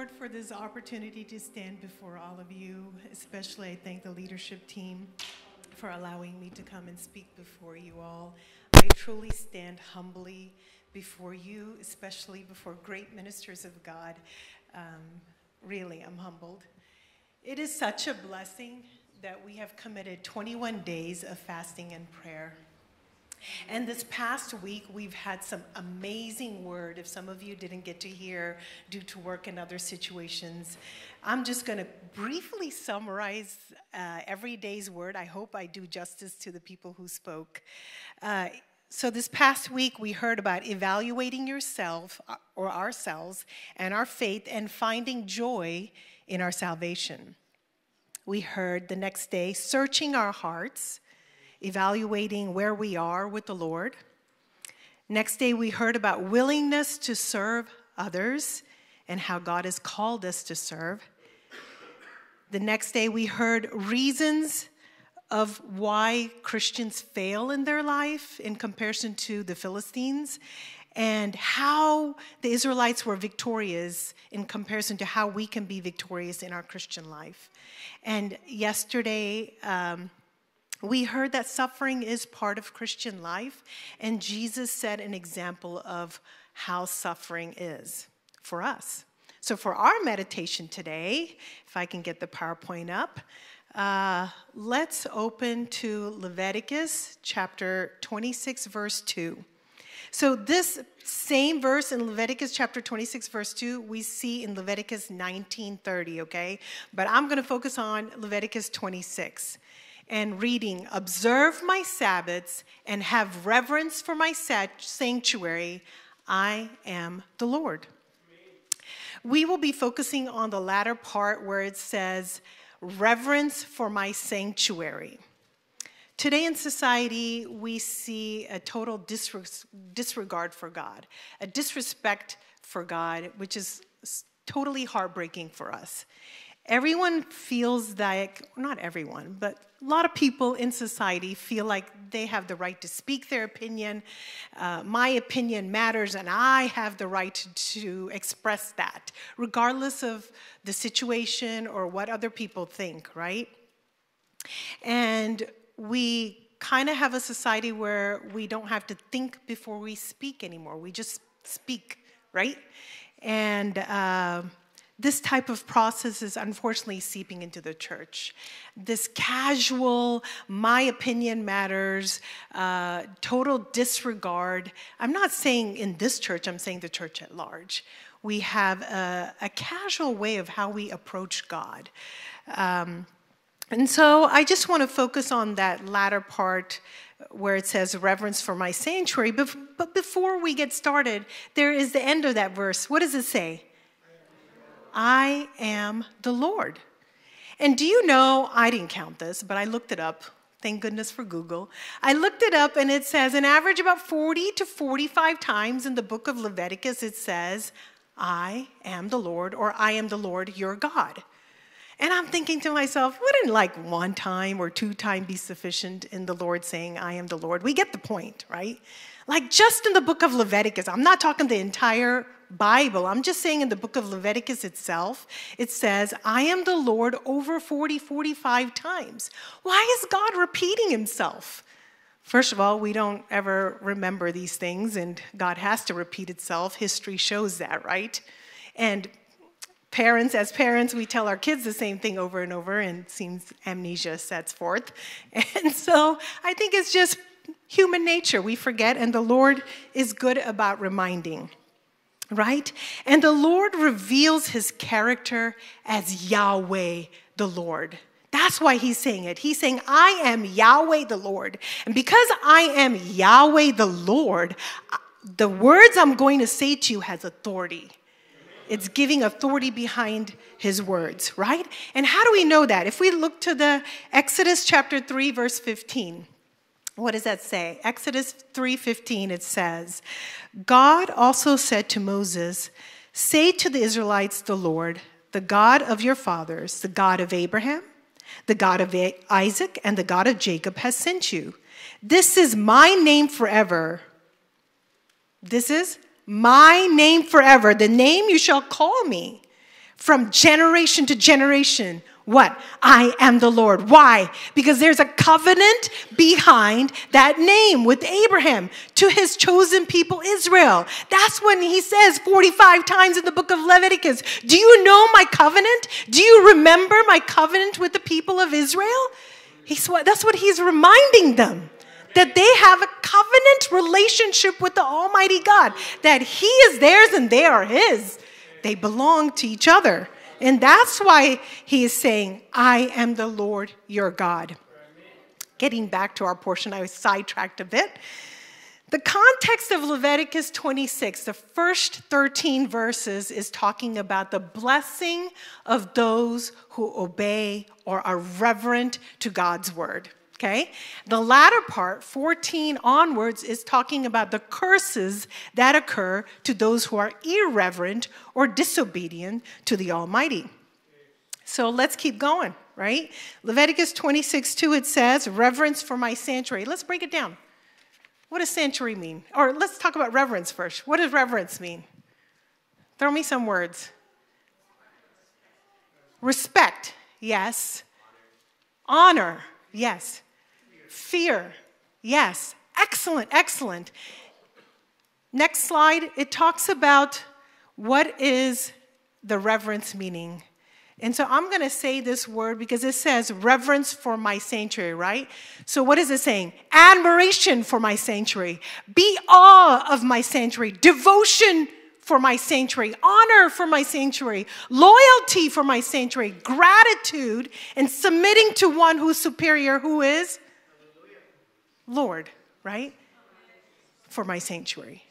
Lord, for this opportunity to stand before all of you. Especially, I thank the leadership team for allowing me to come and speak before you all. I truly stand humbly before you, especially before great ministers of God. Um, really, I'm humbled. It is such a blessing that we have committed 21 days of fasting and prayer. And this past week, we've had some amazing word. If some of you didn't get to hear due to work and other situations, I'm just going to briefly summarize uh, every day's word. I hope I do justice to the people who spoke. Uh, so, this past week, we heard about evaluating yourself uh, or ourselves and our faith and finding joy in our salvation. We heard the next day, searching our hearts evaluating where we are with the Lord. Next day, we heard about willingness to serve others and how God has called us to serve. The next day, we heard reasons of why Christians fail in their life in comparison to the Philistines and how the Israelites were victorious in comparison to how we can be victorious in our Christian life. And yesterday, um, we heard that suffering is part of Christian life, and Jesus set an example of how suffering is for us. So, for our meditation today, if I can get the PowerPoint up, uh, let's open to Leviticus chapter 26, verse 2. So, this same verse in Leviticus chapter 26, verse 2, we see in Leviticus 19:30, okay? But I'm going to focus on Leviticus 26 and reading, Observe my Sabbaths and have reverence for my sanctuary. I am the Lord. We will be focusing on the latter part where it says, Reverence for my sanctuary. Today in society, we see a total disregard for God, a disrespect for God, which is totally heartbreaking for us. Everyone feels like, not everyone, but a lot of people in society feel like they have the right to speak their opinion. Uh, my opinion matters, and I have the right to express that, regardless of the situation or what other people think, right? And we kind of have a society where we don't have to think before we speak anymore. We just speak, right? And uh, this type of process is unfortunately seeping into the church. This casual, my opinion matters, uh, total disregard. I'm not saying in this church, I'm saying the church at large. We have a, a casual way of how we approach God. Um, and so I just want to focus on that latter part where it says reverence for my sanctuary. But, but before we get started, there is the end of that verse. What does it say? I am the Lord. And do you know, I didn't count this, but I looked it up. Thank goodness for Google. I looked it up and it says, an average about 40 to 45 times in the book of Leviticus, it says, I am the Lord, or I am the Lord your God. And I'm thinking to myself, wouldn't like one time or two time be sufficient in the Lord saying, I am the Lord? We get the point, right? Like just in the book of Leviticus, I'm not talking the entire Bible, I'm just saying in the book of Leviticus itself, it says, I am the Lord over 40, 45 times. Why is God repeating himself? First of all, we don't ever remember these things, and God has to repeat itself. History shows that, right? And parents, as parents, we tell our kids the same thing over and over, and it seems amnesia sets forth. And so I think it's just human nature. We forget, and the Lord is good about reminding right? And the Lord reveals his character as Yahweh the Lord. That's why he's saying it. He's saying, I am Yahweh the Lord. And because I am Yahweh the Lord, uh, the words I'm going to say to you has authority. It's giving authority behind his words, right? And how do we know that? If we look to the Exodus chapter 3 verse 15 what does that say? Exodus 3:15 it says, God also said to Moses, "Say to the Israelites, the Lord, the God of your fathers, the God of Abraham, the God of Isaac, and the God of Jacob has sent you. This is my name forever. This is my name forever, the name you shall call me. from generation to generation. What? I am the Lord. Why? Because there's a covenant behind that name with Abraham to his chosen people Israel. That's when he says 45 times in the book of Leviticus, Do you know my covenant? Do you remember my covenant with the people of Israel? He's, that's what he's reminding them that they have a covenant relationship with the Almighty God, that He is theirs and they are His. They belong to each other. And that's why He is saying, I am the Lord your God. Getting back to our portion, I was sidetracked a bit. The context of Leviticus 26, the first 13 verses, is talking about the blessing of those who obey or are reverent to God's word. Okay? The latter part, 14 onwards, is talking about the curses that occur to those who are irreverent or disobedient to the Almighty. So let's keep going, right? Leviticus 26 2, it says, Reverence for my sanctuary. Let's break it down. What does sanctuary mean? Or let's talk about reverence first. What does reverence mean? Throw me some words. Respect, yes. Honor, yes. Fear. Yes. Excellent, excellent. Next slide, it talks about what is the reverence meaning. And so I'm going to say this word because it says reverence for my sanctuary, right? So what is it saying? Admiration for my sanctuary, be awe of my sanctuary, devotion for my sanctuary, honor for my sanctuary, loyalty for my sanctuary, gratitude, and submitting to one who's superior, who is Lord, right? For my sanctuary.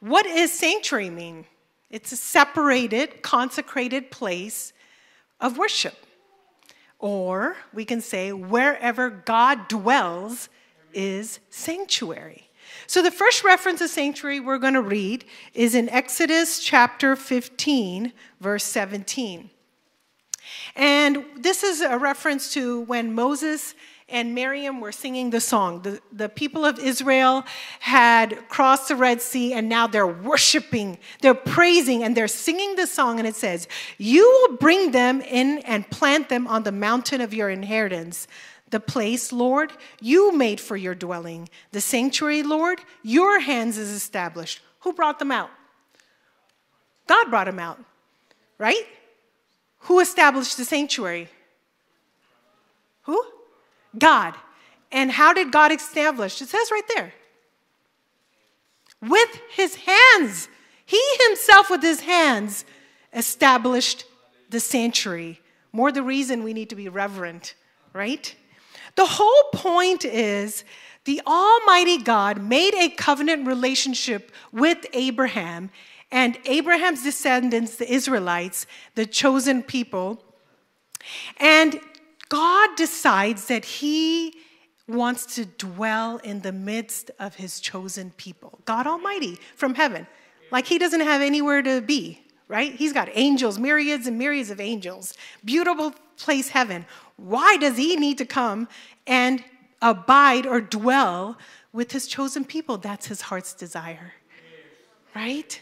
What does sanctuary mean? It's a separated, consecrated place of worship. Or we can say, wherever God dwells is sanctuary. So the first reference to sanctuary we're going to read is in Exodus chapter 15, verse 17. And this is a reference to when Moses and Miriam were singing the song. The, the people of Israel had crossed the Red Sea and now they're worshiping, they're praising, and they're singing the song. And it says, You will bring them in and plant them on the mountain of your inheritance. The place, Lord, you made for your dwelling. The sanctuary, Lord, your hands is established. Who brought them out? God brought them out, right? Who established the sanctuary? Who? God. And how did God establish? It says right there. With his hands. He himself, with his hands, established the sanctuary. More the reason we need to be reverent, right? The whole point is the Almighty God made a covenant relationship with Abraham and Abraham's descendants, the Israelites, the chosen people. And God decides that He wants to dwell in the midst of His chosen people. God Almighty from heaven. Like He doesn't have anywhere to be, right? He's got angels, myriads and myriads of angels. Beautiful place, heaven. Why does He need to come and abide or dwell with His chosen people? That's His heart's desire, right?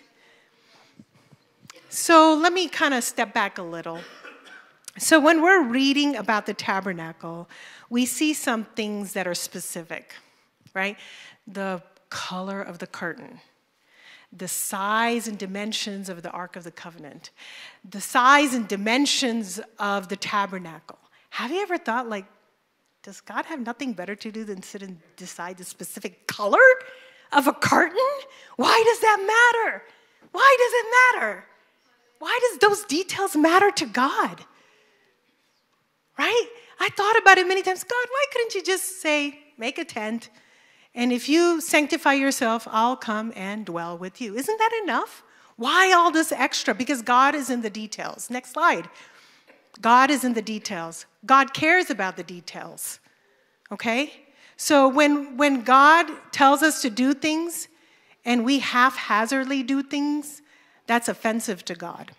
So let me kind of step back a little. So, when we're reading about the tabernacle, we see some things that are specific, right? The color of the curtain, the size and dimensions of the Ark of the Covenant, the size and dimensions of the tabernacle. Have you ever thought, like, does God have nothing better to do than sit and decide the specific color of a curtain? Why does that matter? Why does it matter? Why does those details matter to God? right? I thought about it many times. God, why couldn't you just say, make a tent, and if you sanctify yourself, I'll come and dwell with you? Isn't that enough? Why all this extra? Because God is in the details. Next slide. God is in the details. God cares about the details. Okay? So when, when God tells us to do things and we haphazardly do things, that's offensive to God.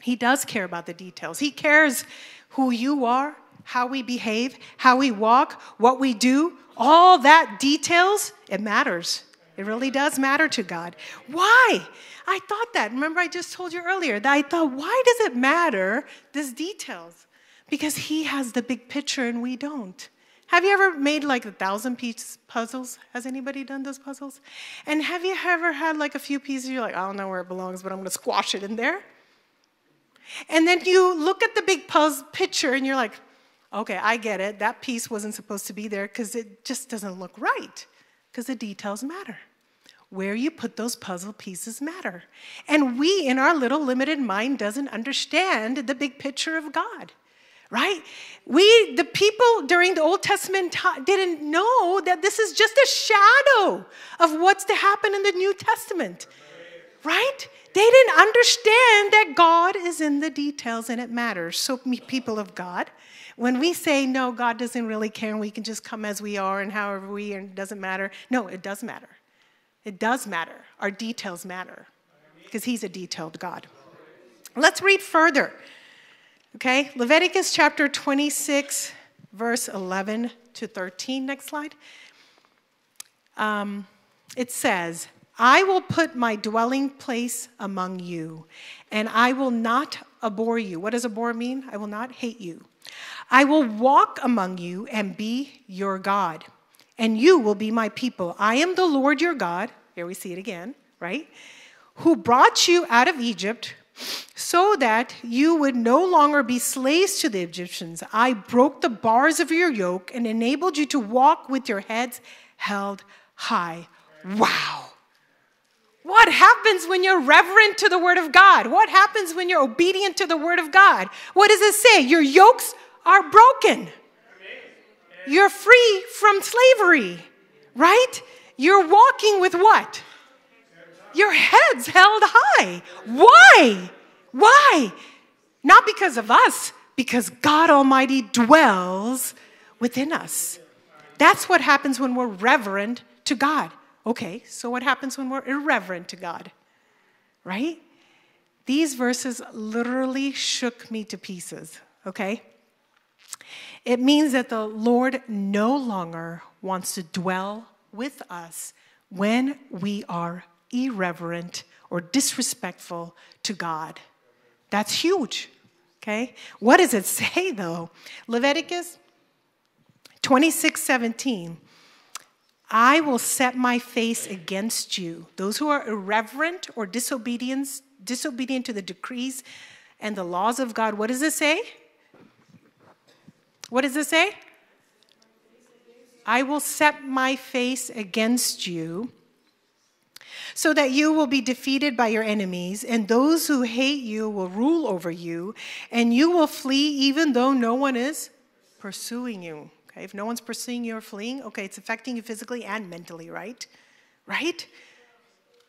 He does care about the details. He cares who you are, how we behave, how we walk, what we do, all that details, it matters. It really does matter to God. Why? I thought that. Remember, I just told you earlier that I thought, why does it matter, these details? Because He has the big picture and we don't. Have you ever made like a thousand piece puzzles? Has anybody done those puzzles? And have you ever had like a few pieces you're like, I don't know where it belongs, but I'm gonna squash it in there? And then you look at the big puzzle picture and you're like, okay, I get it. That piece wasn't supposed to be there because it just doesn't look right, because the details matter. Where you put those puzzle pieces matter. And we, in our little limited mind, doesn't understand the big picture of God right? We, the people during the Old Testament didn't know that this is just a shadow of what's to happen in the New Testament, right? They didn't understand that God is in the details and it matters. So, people of God, when we say, no, God doesn't really care and we can just come as we are and however we and it doesn't matter, no, it does matter. It does matter. Our details matter because He's a detailed God. Let's read further. Okay, Leviticus chapter 26, verse 11 to 13. Next slide. Um, it says, I will put my dwelling place among you, and I will not abhor you. What does abhor mean? I will not hate you. I will walk among you and be your God, and you will be my people. I am the Lord your God. Here we see it again, right? Who brought you out of Egypt so that you would no longer be slaves to the Egyptians. I broke the bars of your yoke and enabled you to walk with your heads held high. Wow. What happens when you're reverent to the Word of God? What happens when you're obedient to the Word of God? What does it say? Your yokes are broken. You're free from slavery, right? You're walking with what? Your head's held high. Why? Why? Not because of us, because God Almighty dwells within us. That's what happens when we're reverent to God. Okay, so what happens when we're irreverent to God? Right? These verses literally shook me to pieces, okay? It means that the Lord no longer wants to dwell with us when we are irreverent or disrespectful to God. That's huge. Okay? What does it say though? Leviticus 26 17. I will set my face against you, those who are irreverent or disobedient, disobedient to the decrees and the laws of God. What does it say? What does it say? I will set my face against you so that you will be defeated by your enemies, and those who hate you will rule over you, and you will flee even though no one is pursuing you. Okay, if no one's pursuing you or fleeing, okay, it's affecting you physically and mentally, right? Right?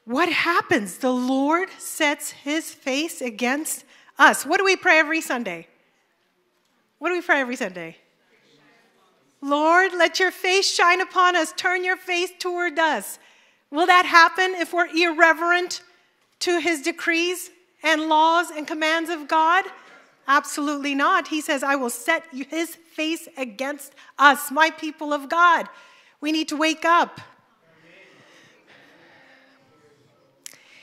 What happens? The Lord sets his face against us. What do we pray every Sunday? What do we pray every Sunday? Lord, let your face shine upon us. Turn your face toward us. Will that happen if we're irreverent to his decrees and laws and commands of God? Absolutely not. He says, I will set his face against us, my people of God. We need to wake up.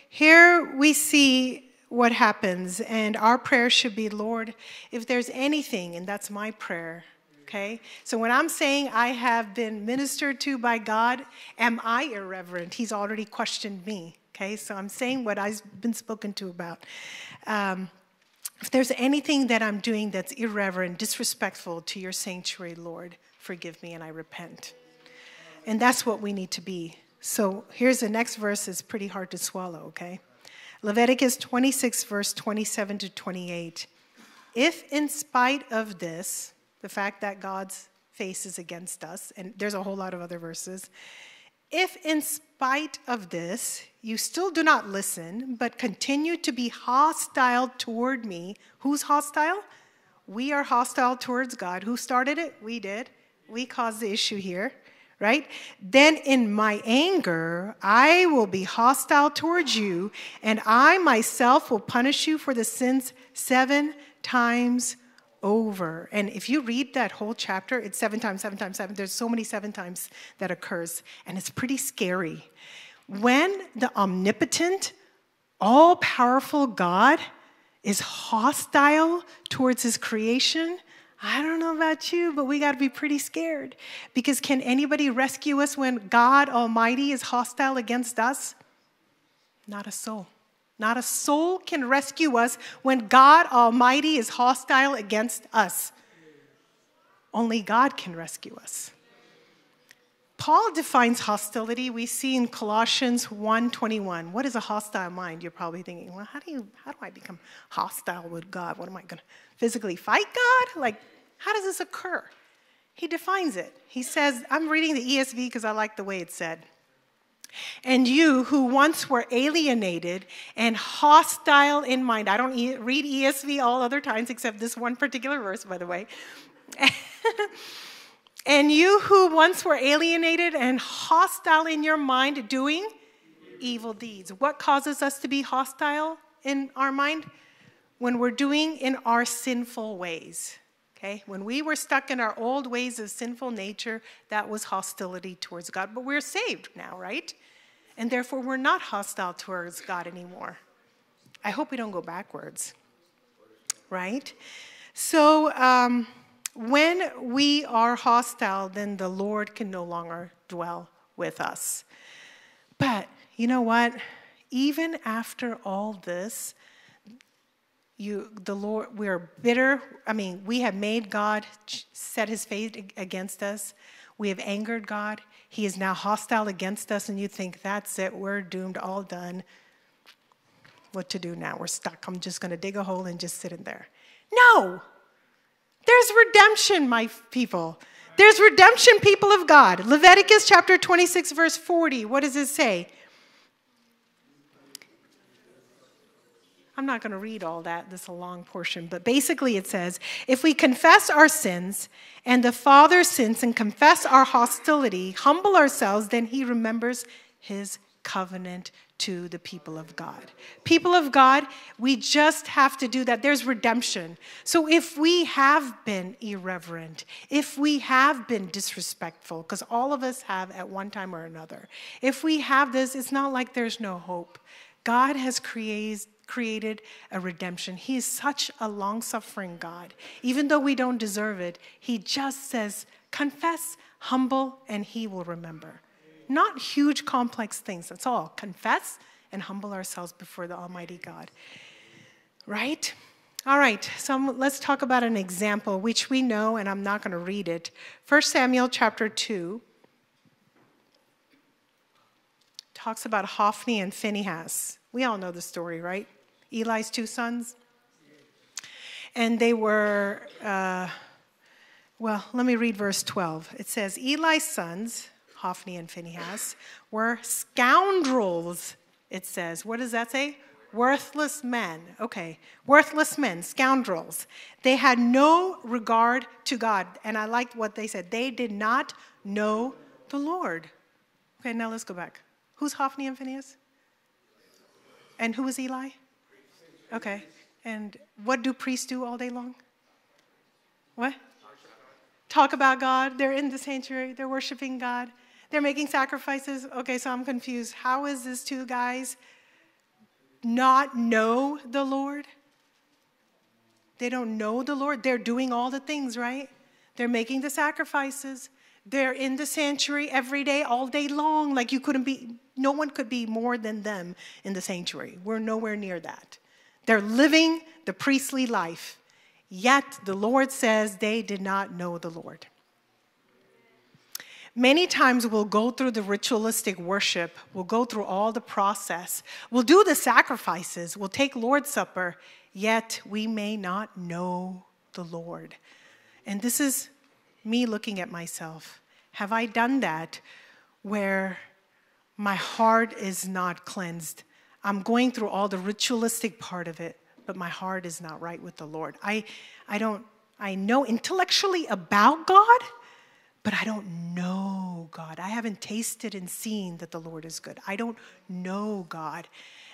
Here we see what happens, and our prayer should be Lord, if there's anything, and that's my prayer, okay? So when I'm saying I have been ministered to by God, am I irreverent? He's already questioned me, okay? So I'm saying what I've been spoken to about. Um, if there's anything that I'm doing that's irreverent, disrespectful to your sanctuary, Lord, forgive me and I repent. And that's what we need to be. So here's the next verse, it's pretty hard to swallow, okay? Leviticus 26, verse 27 to 28. If in spite of this, the fact that God's face is against us, and there's a whole lot of other verses. If in spite of this you still do not listen, but continue to be hostile toward me, who's hostile? We are hostile towards God. Who started it? We did. We caused the issue here, right? Then in my anger, I will be hostile towards you, and I myself will punish you for the sins seven times over. And if you read that whole chapter, it's seven times, seven times, seven. There's so many seven times that occurs, and it's pretty scary. when the omnipotent, all powerful God is hostile towards his creation, I don't know about you, but we got to be pretty scared. Because can anybody rescue us when God Almighty is hostile against us? Not a soul. Not a soul can rescue us when God Almighty is hostile against us. Only God can rescue us. Paul defines hostility. We see in Colossians 1:21. What is a hostile mind? You're probably thinking, well, how do you how do I become hostile with God? What am I going to physically fight God? Like, how does this occur? He defines it. He says, I'm reading the ESV because I like the way it said. And you who once were alienated and hostile in mind, I don't read ESV all other times except this one particular verse, by the way. and you who once were alienated and hostile in your mind, doing evil deeds. What causes us to be hostile in our mind? When we're doing in our sinful ways. Okay? When we were stuck in our old ways of sinful nature, that was hostility towards God. But we're saved now, right? And therefore, we're not hostile towards God anymore. I hope we don't go backwards, right? So, um, when we are hostile, then the Lord can no longer dwell with us. But you know what? Even after all this, you the lord we're bitter i mean we have made god set his face against us we have angered god he is now hostile against us and you think that's it we're doomed all done. What to do now? We're stuck. I'm just going to dig a hole and just sit in there. No! There's redemption my people. There's redemption people of god. Leviticus chapter 26 verse 40 what does it say I'm not going to read all that, this is a long portion, but basically it says if we confess our sins and the Father's sins and confess our hostility, humble ourselves, then he remembers his covenant to the people of God. People of God, we just have to do that. There's redemption. So if we have been irreverent, if we have been disrespectful, because all of us have at one time or another, if we have this, it's not like there's no hope. God has created created a redemption. He is such a long suffering God. Even though we don't deserve it, He just says, confess, humble, and He will remember. Not huge, complex things. That's all. Confess and humble ourselves before the Almighty God. Right? All right, so um, let's talk about an example which we know, and I'm not going to read it. 1 Samuel chapter 2 talks about Hophni and Phinehas. We all know the story, right? Eli's two sons. And they were, uh, well, let me read verse 12. It says, Eli's sons, Hophni and Phinehas, were scoundrels, it says. What does that say? Worthless men. Okay, worthless men, scoundrels. They had no regard to God. And I liked what they said. They did not know the Lord. Okay, now let's go back. Who's Hophni and Phinehas? And who is Eli? Okay. And what do priests do all day long? What? Talk about God. They're in the sanctuary. They're worshiping God. They're making sacrifices. Okay, so I'm confused. How is this two guys not know the Lord? They don't know the Lord. They're doing all the things, right? They're making the sacrifices. They're in the sanctuary every day, all day long. Like you couldn't be, no one could be more than them in the sanctuary. We're nowhere near that. They're living the priestly life, yet the Lord says they did not know the Lord. Many times we'll go through the ritualistic worship, we'll go through all the process, we'll do the sacrifices, we'll take Lord's Supper, yet we may not know the Lord. And this is me looking at myself. Have I done that where my heart is not cleansed? I'm going through all the ritualistic part of it, but my heart is not right with the Lord. I, I don't, I know intellectually about God, but I don't know God. I haven't tasted and seen that the Lord is good. I don't know God.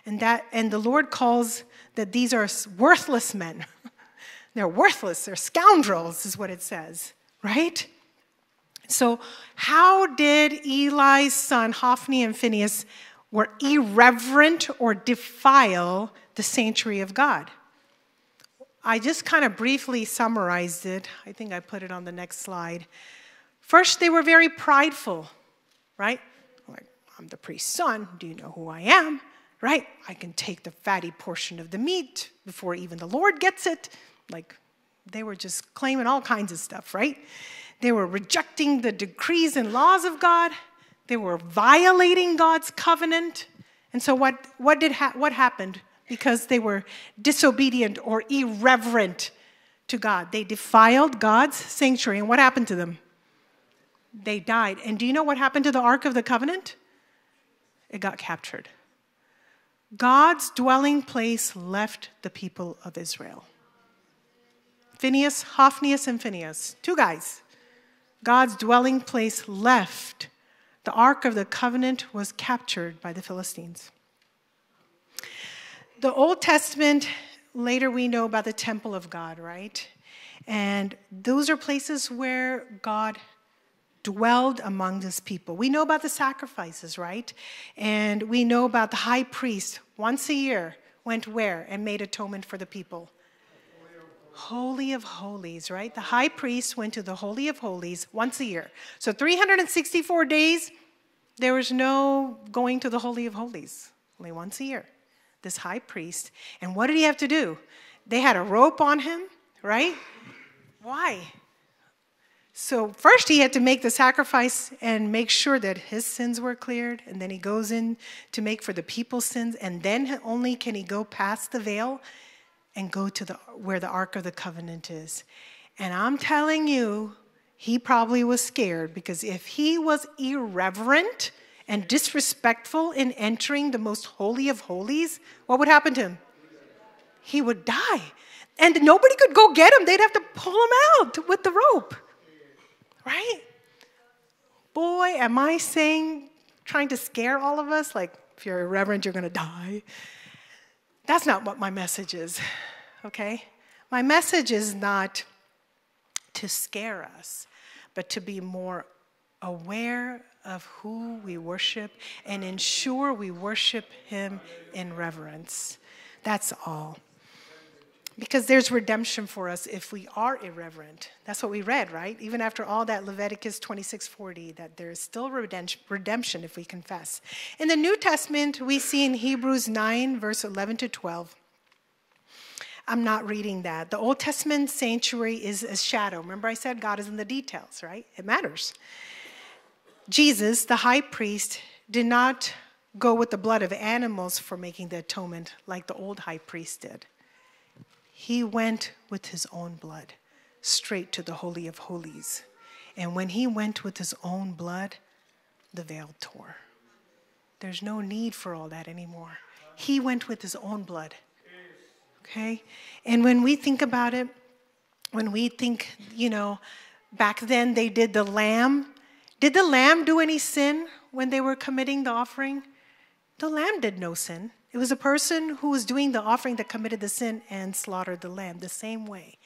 And that, and the Lord calls that these are worthless men. they're worthless, they're scoundrels, is what it says, right? So, how did Eli's son, Hophni and Phinehas, were irreverent or defile the sanctuary of God. I just kind of briefly summarized it. I think I put it on the next slide. First, they were very prideful, right? Like, I'm the priest's son. Do you know who I am? Right? I can take the fatty portion of the meat before even the Lord gets it. Like, they were just claiming all kinds of stuff, right? They were rejecting the decrees and laws of God. They were violating God's covenant. And so, what, what, did ha- what happened? Because they were disobedient or irreverent to God. They defiled God's sanctuary. And what happened to them? They died. And do you know what happened to the Ark of the Covenant? It got captured. God's dwelling place left the people of Israel. Phinehas, Hophnius, and Phinehas, two guys. God's dwelling place left. The Ark of the Covenant was captured by the Philistines. The Old Testament, later we know about the temple of God, right? And those are places where God dwelled among his people. We know about the sacrifices, right? And we know about the high priest once a year went where and made atonement for the people? Holy of Holies, right? The high priest went to the Holy of Holies once a year. So 364 days, there was no going to the Holy of Holies, only once a year. This high priest. And what did he have to do? They had a rope on him, right? Why? So, first he had to make the sacrifice and make sure that his sins were cleared. And then he goes in to make for the people's sins. And then only can he go past the veil and go to the, where the Ark of the Covenant is. And I'm telling you, he probably was scared because if he was irreverent and disrespectful in entering the most holy of holies, what would happen to him? He would die. And nobody could go get him. They'd have to pull him out with the rope. Right? Boy, am I saying, trying to scare all of us, like, if you're irreverent, you're going to die. That's not what my message is, okay? My message is not to scare us, but to be more aware of who we worship and ensure we worship Him in reverence. That's all. Because there's redemption for us if we are irreverent. That's what we read, right? Even after all that Leviticus 26:40 that there is still redemption if we confess. In the New Testament, we see in Hebrews 9 verse 11 to 12. I'm not reading that. The Old Testament sanctuary is a shadow. Remember I said God is in the details, right? It matters. Jesus, the high priest, did not go with the blood of animals for making the atonement like the old high priest did. He went with his own blood straight to the Holy of Holies. And when he went with his own blood, the veil tore. There's no need for all that anymore. He went with his own blood. Okay? And when we think about it, when we think, you know, back then they did the lamb. Did the lamb do any sin when they were committing the offering? The lamb did no sin. It was a person who was doing the offering that committed the sin and slaughtered the lamb the same way.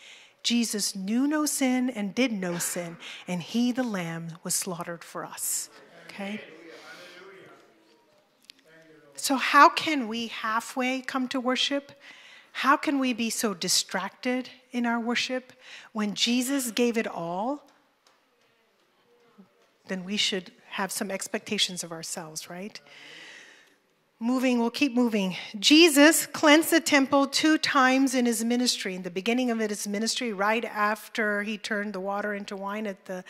Jesus knew no sin and did no sin, and he, the lamb, was slaughtered for us. Okay? So, how can we halfway come to worship? How can we be so distracted in our worship when Jesus gave it all? Then we should have some expectations of ourselves, right? Moving, we'll keep moving. Jesus cleansed the temple two times in his ministry. In the beginning of his ministry, right after he turned the water into wine at the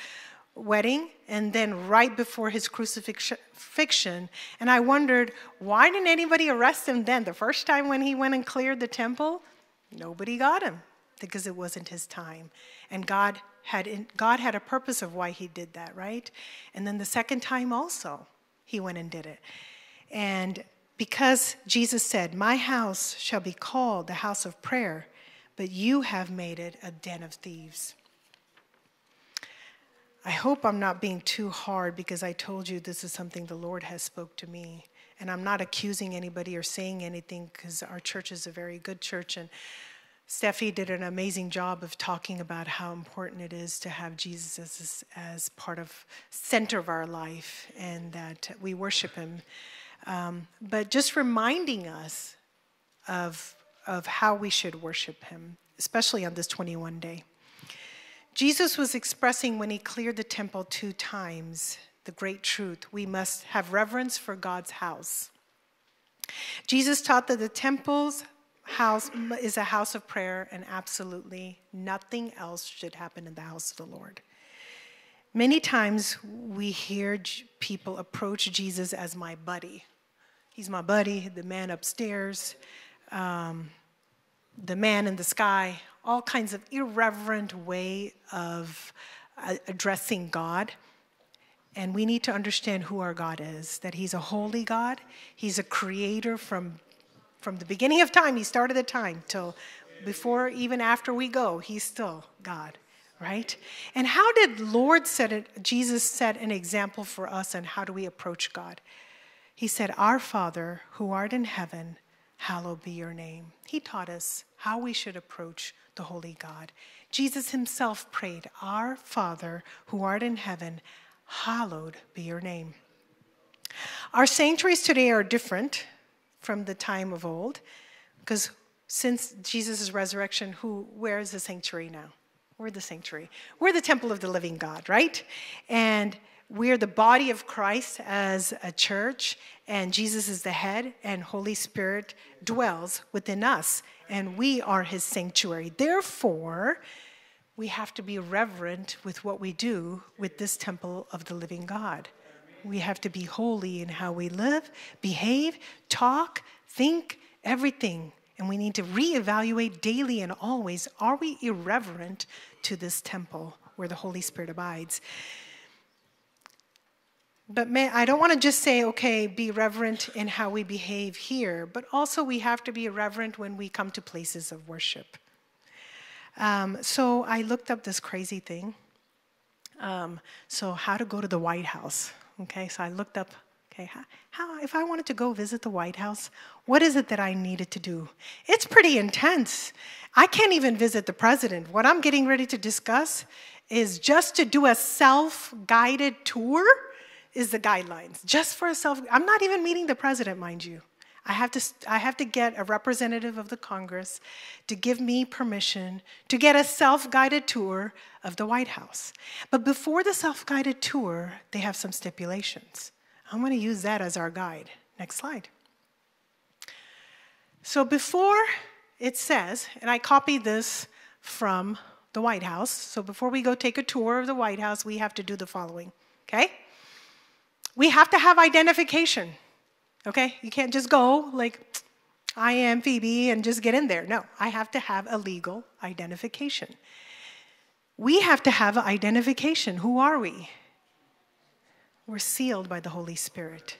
wedding, and then right before his crucifixion. And I wondered, why didn't anybody arrest him then? The first time when he went and cleared the temple, nobody got him because it wasn't his time. And God had, God had a purpose of why he did that, right? And then the second time also, he went and did it. And because Jesus said, My house shall be called the house of prayer, but you have made it a den of thieves. I hope I'm not being too hard because I told you this is something the Lord has spoke to me. And I'm not accusing anybody or saying anything because our church is a very good church and Steffi did an amazing job of talking about how important it is to have Jesus as, as part of center of our life and that we worship him Um, but just reminding us of, of how we should worship Him, especially on this 21 day. Jesus was expressing when he cleared the temple two times the great truth we must have reverence for God's house. Jesus taught that the temple's house is a house of prayer, and absolutely nothing else should happen in the house of the Lord. Many times we hear people approach Jesus as my buddy. He's my buddy, the man upstairs, um, the man in the sky, all kinds of irreverent way of uh, addressing God. And we need to understand who our God is that He's a holy God, He's a creator from, from the beginning of time. He started the time till before, even after we go, He's still God right? And how did Lord set it, Jesus set an example for us and how do we approach God? He said, Our Father who art in heaven, hallowed be your name. He taught us how we should approach the holy God. Jesus himself prayed, Our Father who art in heaven, hallowed be your name. Our sanctuaries today are different from the time of old because since Jesus' resurrection, who where is the sanctuary now? We're the sanctuary. We're the temple of the living God, right? And we're the body of Christ as a church, and Jesus is the head, and Holy Spirit dwells within us, and we are his sanctuary. Therefore, we have to be reverent with what we do with this temple of the living God. We have to be holy in how we live, behave, talk, think, everything and we need to reevaluate daily and always are we irreverent to this temple where the Holy Spirit abides? But may, I don't want to just say, okay, be reverent in how we behave here, but also we have to be reverent when we come to places of worship. Um, so I looked up this crazy thing. Um, so, how to go to the White House. Okay, so I looked up Okay, how, how, if I wanted to go visit the White House, what is it that I needed to do? It's pretty intense. I can't even visit the president. What I'm getting ready to discuss is just to do a self guided tour is the guidelines. Just for a self, I'm not even meeting the president, mind you. I have, to, I have to get a representative of the Congress to give me permission to get a self guided tour of the White House. But before the self guided tour, they have some stipulations. I'm going to use that as our guide. Next slide. So before it says, and I copied this from the White House. So before we go take a tour of the White House, we have to do the following, okay? We have to have identification, okay? You can't just go like, I am Febi and just get in there. No, I have to have a legal identification. We have to have identification. Who are we? We're sealed by the Holy Spirit.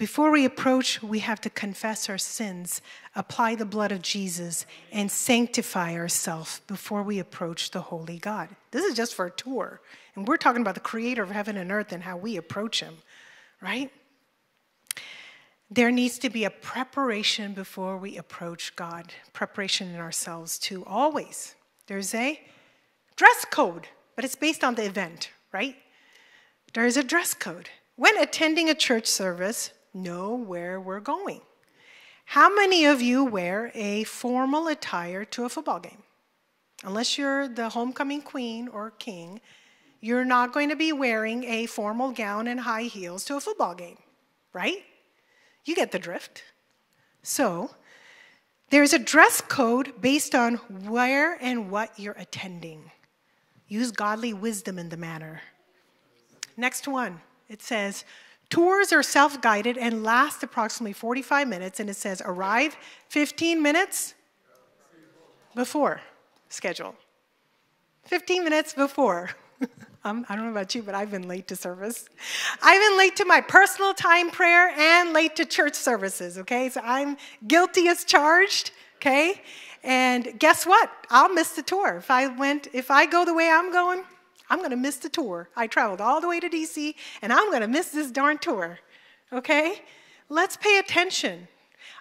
Before we approach, we have to confess our sins, apply the blood of Jesus, and sanctify ourselves before we approach the Holy God. This is just for a tour. And we're talking about the creator of heaven and earth and how we approach him, right? There needs to be a preparation before we approach God, preparation in ourselves too, always. There's a dress code, but it's based on the event, right? There is a dress code. When attending a church service, know where we're going. How many of you wear a formal attire to a football game? Unless you're the homecoming queen or king, you're not going to be wearing a formal gown and high heels to a football game, right? You get the drift. So, there's a dress code based on where and what you're attending. Use godly wisdom in the matter. Next one. It says, Tours are self guided and last approximately 45 minutes, and it says arrive 15 minutes before schedule. 15 minutes before. um, I don't know about you, but I've been late to service. I've been late to my personal time prayer and late to church services, okay? So I'm guilty as charged, okay? And guess what? I'll miss the tour. If I went, if I go the way I'm going, I'm going to miss the tour. I traveled all the way to DC and I'm going to miss this darn tour. Okay? Let's pay attention.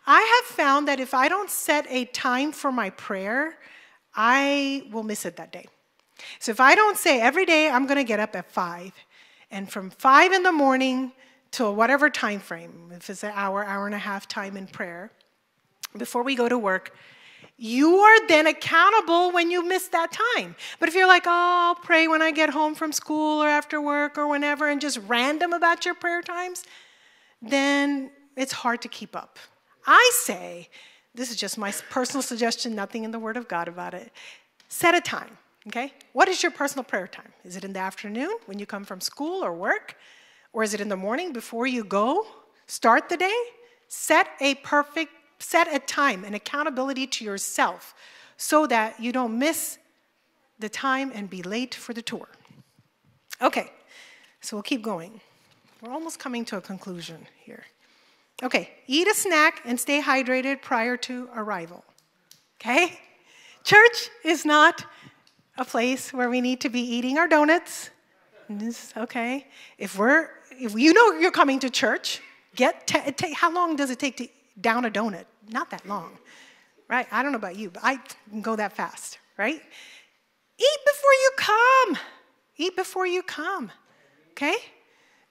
I have found that if I don't set a time for my prayer, I will miss it that day. So if I don't say every day I'm going to get up at 5 and from 5 in the morning till whatever time frame, if it's an hour, hour and a half time in prayer, before we go to work, you are then accountable when you miss that time. But if you're like, oh, I'll pray when I get home from school or after work or whenever, and just random about your prayer times, then it's hard to keep up. I say, this is just my personal suggestion, nothing in the Word of God about it. Set a time, okay? What is your personal prayer time? Is it in the afternoon when you come from school or work? Or is it in the morning before you go? Start the day? Set a perfect, set a time, an accountability to yourself so that you don't miss the time and be late for the tour. Okay, so we'll keep going. We're almost coming to a conclusion here. Okay, eat a snack and stay hydrated prior to arrival. Okay? Church is not a place where we need to be eating our donuts. Okay? If we're if you know you're coming to church, get how long does it take to down a donut? Not that long. Right? I don't know about you, but I can go that fast, right? Eat before you come. Eat before you come. Okay?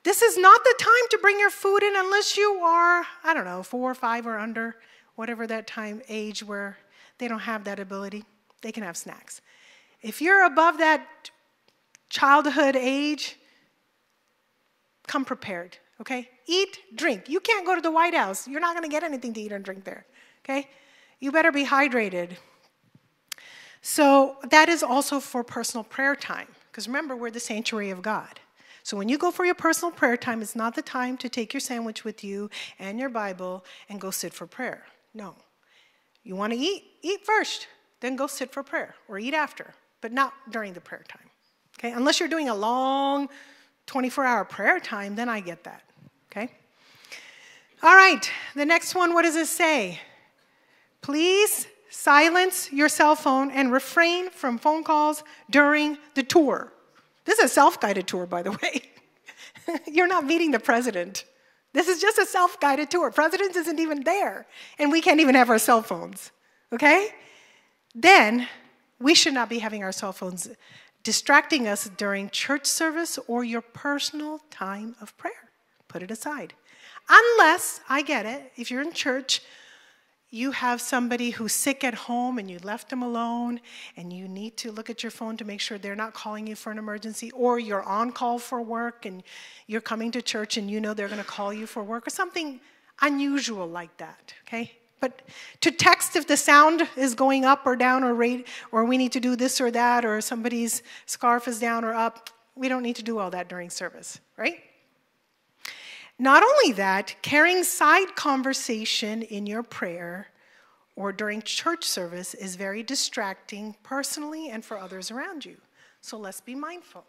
This is not the time to bring your food in unless you are, I don't know, four or five or under, whatever that time age where they don't have that ability. They can have snacks. If you're above that childhood age, come prepared, okay? Eat, drink. You can't go to the White House. You're not going to get anything to eat and drink there, okay? You better be hydrated. So that is also for personal prayer time, because remember, we're the sanctuary of God. So when you go for your personal prayer time, it's not the time to take your sandwich with you and your Bible and go sit for prayer. No. You want to eat? Eat first, then go sit for prayer or eat after, but not during the prayer time. Okay? Unless you're doing a long 24 hour prayer time, then I get that. All right, the next one, what does it say? Please silence your cell phone and refrain from phone calls during the tour. This is a self guided tour, by the way. You're not meeting the president. This is just a self guided tour. President isn't even there, and we can't even have our cell phones, okay? Then we should not be having our cell phones distracting us during church service or your personal time of prayer. Put it aside. Unless, I get it, if you're in church, you have somebody who's sick at home and you left them alone and you need to look at your phone to make sure they're not calling you for an emergency or you're on call for work and you're coming to church and you know they're going to call you for work or something unusual like that okay? But to text if the sound is going up or down or rate or we need to do this or that or somebody's scarf is down or up we don't need to do all that during service right not only that, carrying side conversation in your prayer or during church service is very distracting personally and for others around you. So let's be mindful.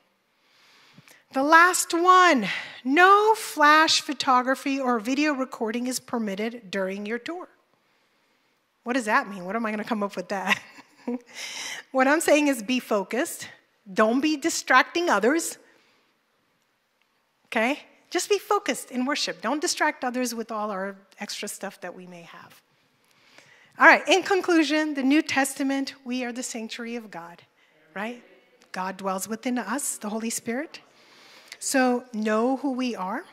The last one no flash photography or video recording is permitted during your tour. What does that mean? What am I going to come up with that? what I'm saying is be focused, don't be distracting others. Okay? Just be focused in worship. Don't distract others with all our extra stuff that we may have. All right, in conclusion, the New Testament, we are the sanctuary of God, right? God dwells within us, the Holy Spirit. So know who we are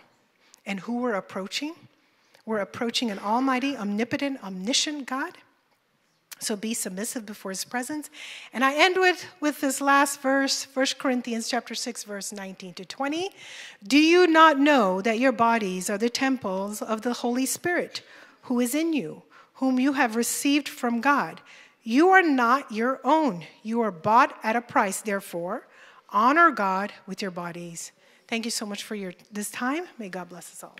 and who we're approaching. We're approaching an almighty, omnipotent, omniscient God. So be submissive before his presence. And I end with, with this last verse, 1 Corinthians chapter 6, verse 19 to 20. Do you not know that your bodies are the temples of the Holy Spirit who is in you, whom you have received from God? You are not your own. You are bought at a price. Therefore, honor God with your bodies. Thank you so much for your this time. May God bless us all.